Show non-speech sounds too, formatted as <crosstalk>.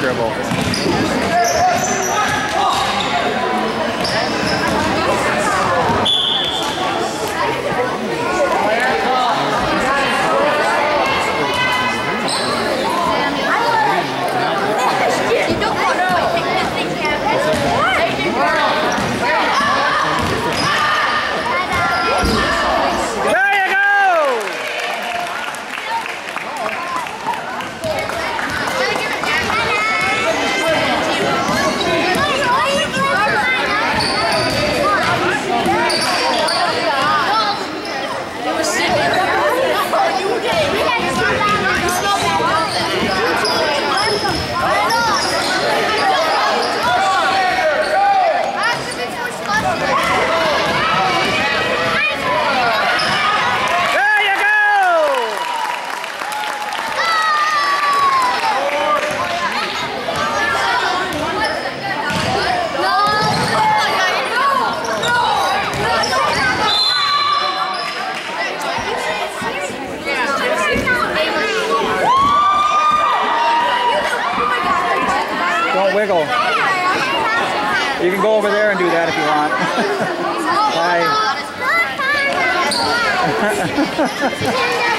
dribble. Wiggle. You can go over there and do that if you want. <laughs> Bye. <laughs>